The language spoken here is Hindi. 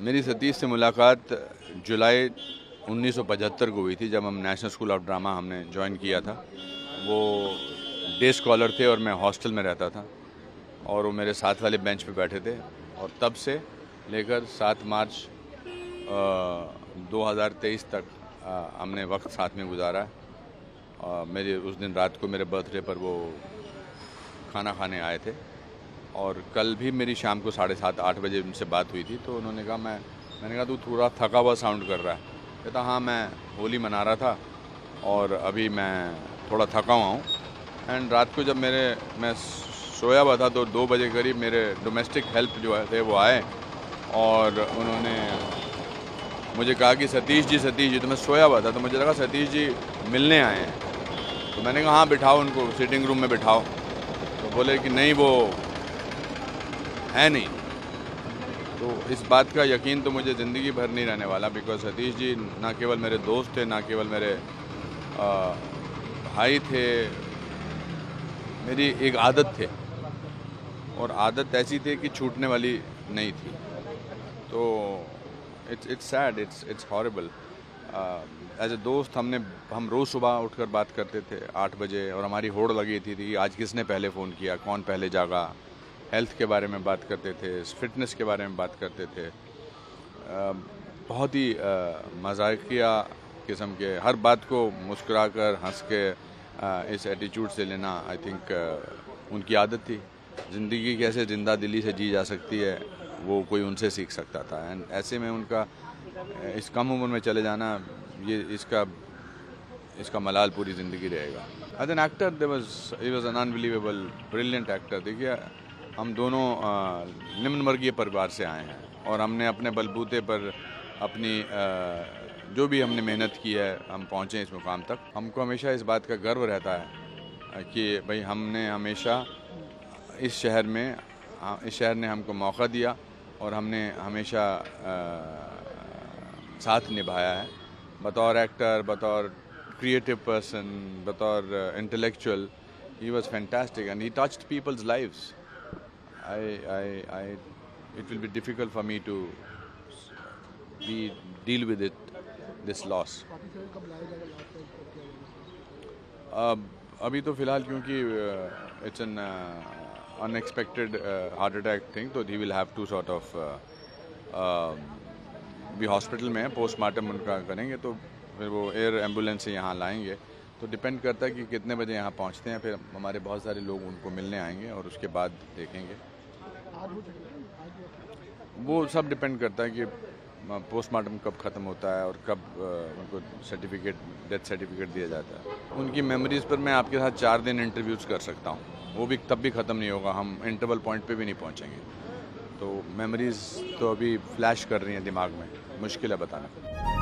मेरी सतीश से मुलाकात जुलाई 1975 को हुई थी जब हम नेशनल स्कूल ऑफ़ ड्रामा हमने ज्वाइन किया था। वो डे स्कॉलर थे और मैं हॉस्टल में रहता था और वो मेरे साथ वाले बेंच पे बैठे थे और तब से लेकर 7 मार्च आ, 2023 तक आ, हमने वक्त साथ में गुजारा। मेरे उस दिन रात को मेरे बर्थडे पर वो खाना खाने आए थे। और कल भी मेरी शाम को साढ़े सात, आठ बजे उनसे बात हुई थी तो उन्होंने कहा, मैं मैंने कहा, तू थोड़ा थका हुआ साउंड कर रहा है। कहता हाँ मैं होली मना रहा था और अभी मैं थोड़ा थका हुआ हूँ। एंड रात को जब मेरे, मैं सोया हुआ था तो दो बजे करीब मेरे डोमेस्टिक हेल्प जो थे, वो आए और उन्होंने मुझे कहा कि, सतीश जी सतीश जी तो मैं सोया हुआ था तो मुझे लगा, सतीश जी मिलने आए हैं। तो मैंने कहा हाँ बिठाओ उनको सिटिंग रूम में बिठाओ। तो बोले कि, नहीं, वो है नहीं। तो इस बात का यकीन तो मुझे ज़िंदगी भर नहीं रहने वाला बिकॉज़ सतीश जी ना केवल मेरे दोस्त थे ना केवल मेरे आ, भाई थे मेरी एक आदत थे। और आदत ऐसी थी कि छूटने वाली नहीं थी। तो it's it's sad it's it's horrible as a दोस्त हमने हम रोज़ सुबह उठकर बात करते थे आठ बजे और हमारी होड़ लगी थी, थी कि आज किसने पहले फ़ोन किया कौन पहले जागा। हेल्थ के बारे में बात करते थे फिटनेस के बारे में बात करते थे। बहुत ही मजाकिया किस्म के, हर बात को मुस्करा कर हंस के इस एटीट्यूड से लेना आई थिंक उनकी आदत थी। ज़िंदगी कैसे ज़िंदा दिली से जी जा सकती है, वो कोई उनसे सीख सकता था। एंड ऐसे में उनका, इस कम उम्र में चले जाना, ये इसका इसका मलाल पूरी ज़िंदगी रहेगा। As an actor they was he was an unbelievable brilliant actor देखिए हम दोनों निम्न वर्गीय परिवार से आए हैं और हमने अपने बलबूते पर अपनी जो भी हमने मेहनत की है, हम पहुँचे इस मुकाम तक। हमको हमेशा इस बात का गर्व रहता है कि भाई हमने हमेशा इस शहर में इस शहर ने हमको मौका दिया और हमने हमेशा साथ निभाया है। बतौर एक्टर, बतौर क्रिएटिव पर्सन बतौर intellectual he was fantastic and he touched people's lifes I, I, I, it will be difficult for me to be deal with it, this loss. Uh, अभी तो फ़िलहाल क्योंकि it's an unexpected heart attack thing तो he will have to sort of भी हॉस्पिटल में है पोस्टमार्टम उनका करेंगे तो फिर वो एयर एंबुलेंस से यहाँ लाएँगे तो डिपेंड करता है कि कितने बजे यहाँ पहुँचते हैं फिर हमारे बहुत सारे लोग उनको मिलने आएँगे और उसके बाद देखेंगे वो सब डिपेंड करता है कि पोस्टमार्टम कब ख़त्म होता है और कब उनको सर्टिफिकेट डेथ सर्टिफिकेट दिया जाता है। उनकी मेमोरीज़ पर मैं आपके साथ चार दिन इंटरव्यूज़ कर सकता हूँ। वो भी तब भी ख़त्म नहीं होगा, हम इंटरवल पॉइंट पे भी नहीं पहुँचेंगे। तो मेमोरीज़ तो अभी फ्लैश कर रही हैं दिमाग में, मुश्किल है बताना।